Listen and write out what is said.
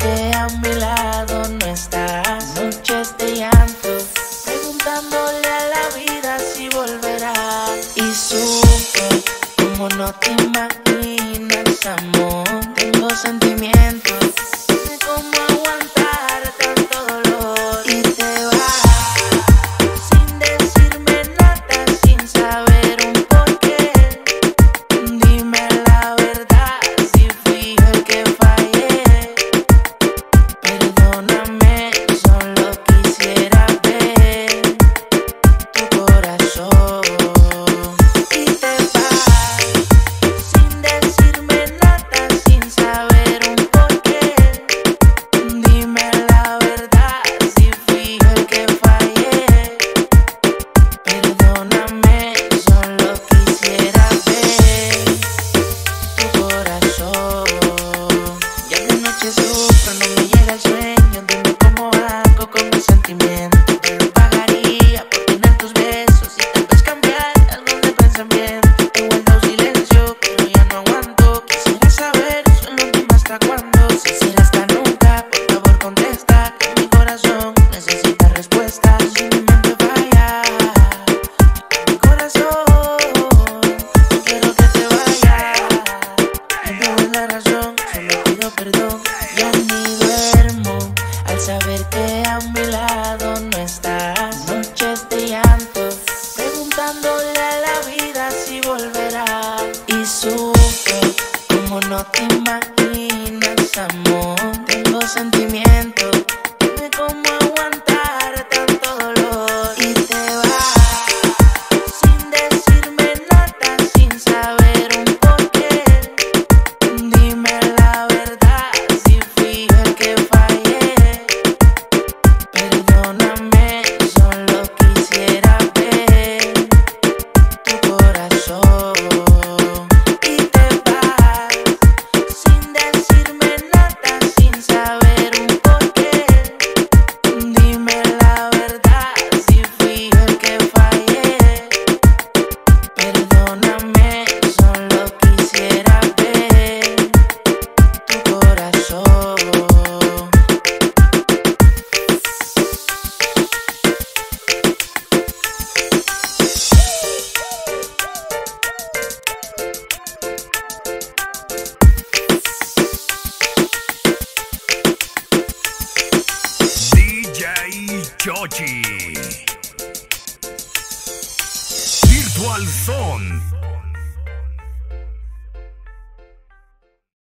Verte a mi lado no estás. Noches de llanto, preguntándole a la vida si volverás. Y supe, como no te imaginas, amor. Tengo sentimientos. que sufro, no me llega el sueño. Como no te imaginas, amor, tengo sentimientos. Chochi. Virtual Zone.